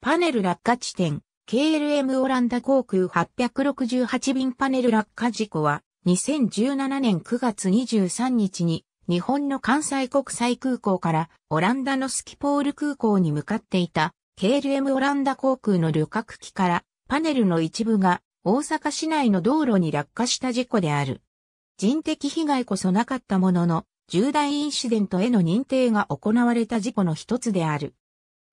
パネル落下地点、KLM オランダ航空868便パネル落下事故は、2017年9月23日に、日本の関西国際空港からオランダのスキポール空港に向かっていた KLM オランダ航空の旅客機からパネルの一部が大阪市内の道路に落下した事故である。人的被害こそなかったものの、重大インシデントへの認定が行われた事故の一つである。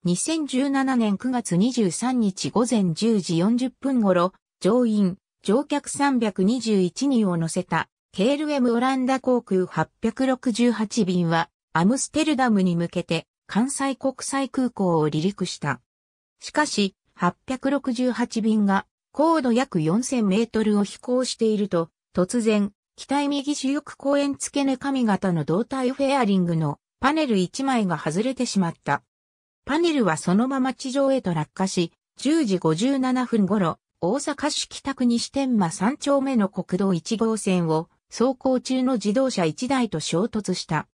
2017年9月23日午前10時40分頃、乗員、乗客321人を乗せた KLM オランダ航空868便はアムステルダムに向けて関西国際空港を離陸した。しかし、868便が高度約4000メートルを飛行していると、突然、機体右主翼公園付け根上型の胴体フェアリングのパネル1枚が外れてしまった。パネルはそのまま地上へと落下し、10時57分頃、大阪市北区西天満3丁目の国道1号線を走行中の自動車1台と衝突した。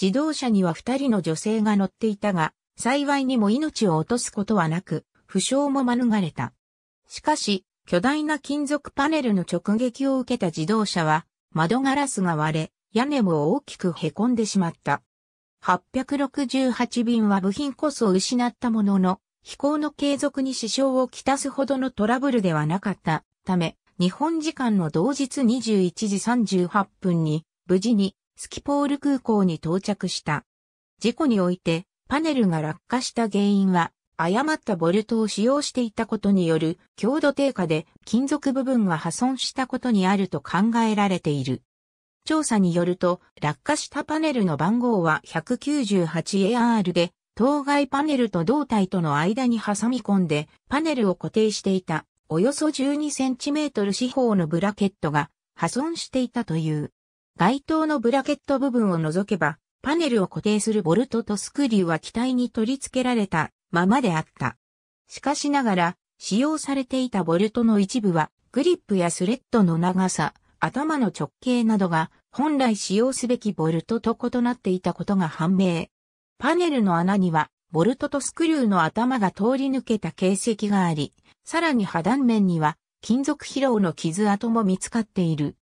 自動車には2人の女性が乗っていたが、幸いにも命を落とすことはなく、負傷も免れた。しかし、巨大な金属パネルの直撃を受けた自動車は、窓ガラスが割れ、屋根も大きく凹んでしまった。868便は部品こそ失ったものの、飛行の継続に支障をきたすほどのトラブルではなかったため、日本時間の同日21時38分に、無事にスキポール空港に到着した。事故において、パネルが落下した原因は、誤ったボルトを使用していたことによる強度低下で金属部分が破損したことにあると考えられている。調査によると、落下したパネルの番号は 198AR で、当該パネルと胴体との間に挟み込んで、パネルを固定していた、およそ12センチメートル四方のブラケットが破損していたという。該当のブラケット部分を除けば、パネルを固定するボルトとスクリューは機体に取り付けられたままであった。しかしながら、使用されていたボルトの一部は、グリップやスレッドの長さ、頭の直径などが本来使用すべきボルトと異なっていたことが判明。パネルの穴にはボルトとスクリューの頭が通り抜けた形跡があり、さらに破断面には金属疲労の傷跡も見つかっている。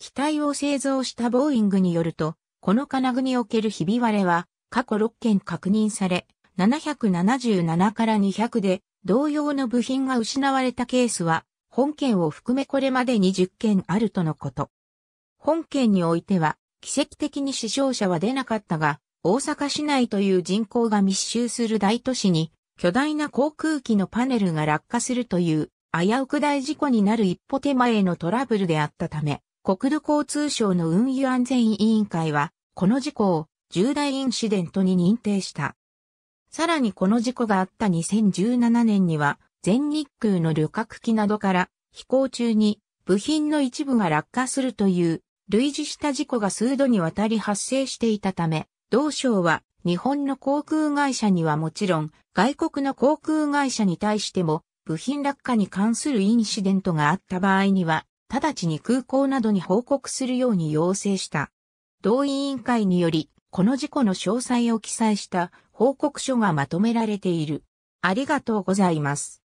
機体を製造したボーイングによると、この金具におけるひび割れは過去6件確認され、777から200で同様の部品が失われたケースは本件を含めこれまでに10件あるとのこと。本件においては、奇跡的に死傷者は出なかったが、大阪市内という人口が密集する大都市に、巨大な航空機のパネルが落下するという、危うく大事故になる一歩手前のトラブルであったため、国土交通省の運輸安全委員会は、この事故を重大インシデントに認定した。さらにこの事故があった2017年には、全日空の旅客機などから飛行中に部品の一部が落下するという類似した事故が数度にわたり発生していたため、同省は日本の航空会社にはもちろん外国の航空会社に対しても部品落下に関するインシデントがあった場合には直ちに空港などに報告するように要請した。同委員会により、この事故の詳細を記載した報告書がまとめられている。ありがとうございます。